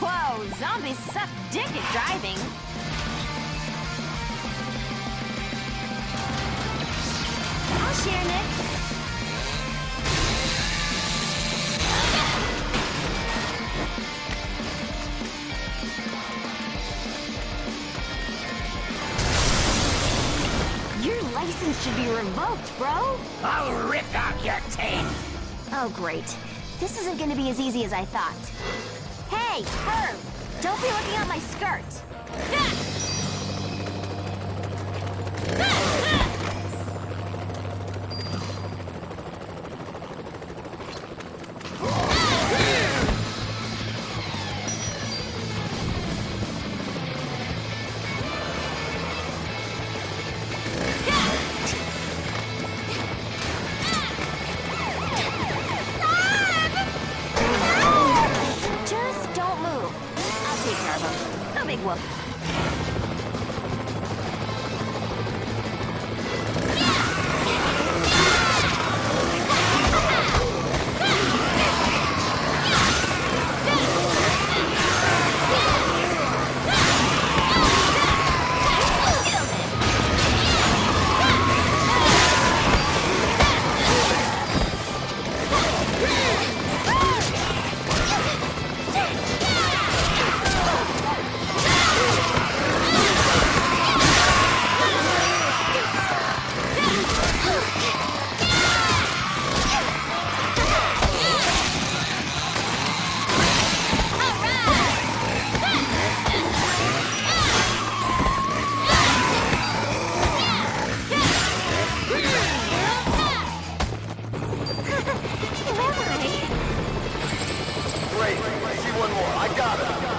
Whoa, zombies suck dick at driving. License should be revoked, bro. I'll rip out your teeth! Oh, great. This isn't gonna be as easy as I thought. Hey, Herb! Don't be looking at my skirt! Big whoop. I got it.